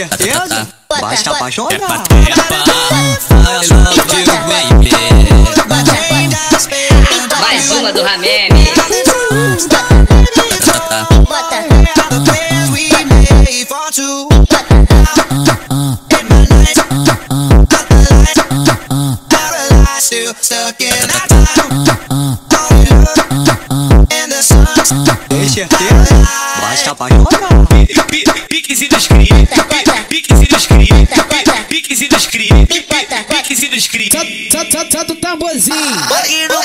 É I love you, baby. Mais uma do Ramene. Stuck in that Tem certeza? Basta apaixonar. Pique-se dos cria, pique-se dos cria, pique-se dos cria, pique-se dos cria. Santo tamborzinho. Aqui no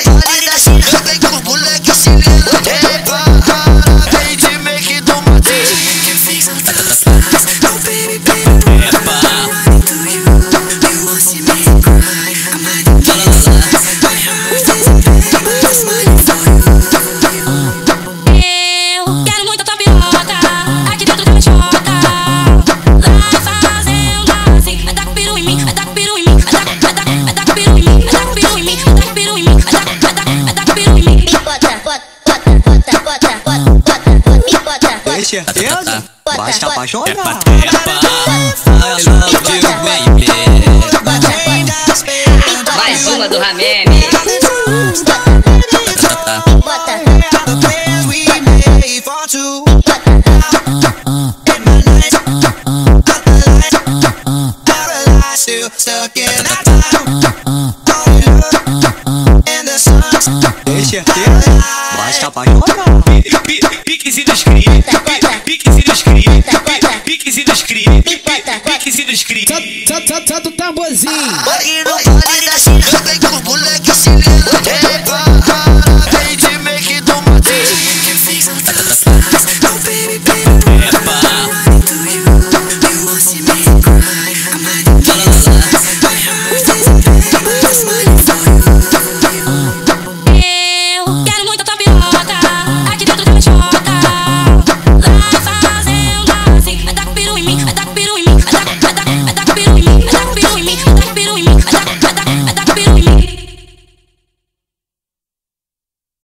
certeza? Basta É apaixonar. I love you, baby. Mais uma do Ramene. bota, Stuck in that time. Deixa Basta pra jogar Piques e descrie Piques e descrie Piques e descrie Piques e descrie Solta o tamborzinho Aí no baile da xiranga Vem com o moleque se levanta Prepara Vem de make do mate Que fiz um